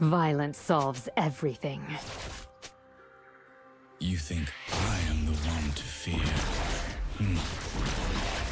Violence solves everything. You think I am the one to fear? Hmm.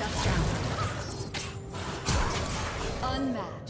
Shut down. Unmatched.